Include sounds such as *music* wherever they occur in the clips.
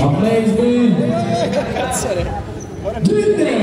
Amazing! *laughs* Dritte!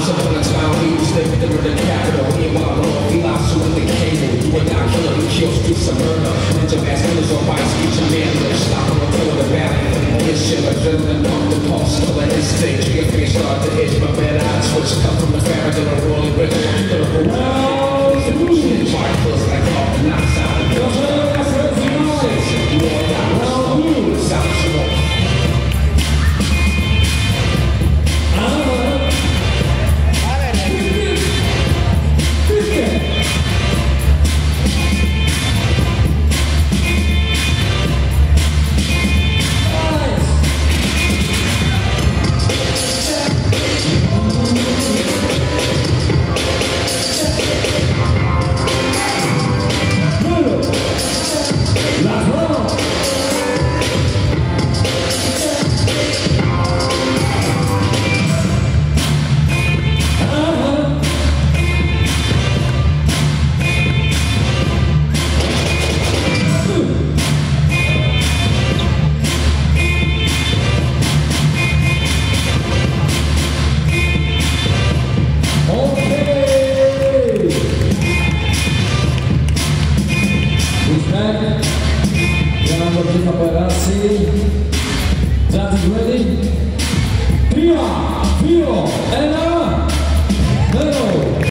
A time, we was living in the capital. Meanwhile, Lord, we you in the cable. You and I killer, we kill streets of murder. Ninja mask killers on bikes, each a man lives. Stop the floor, the valley. This shit, adrenaline pump the pulse. That instinct, trigger face start to itch. My bad eyes switch. Come from the rich. You could have για να μπορεί περάσει.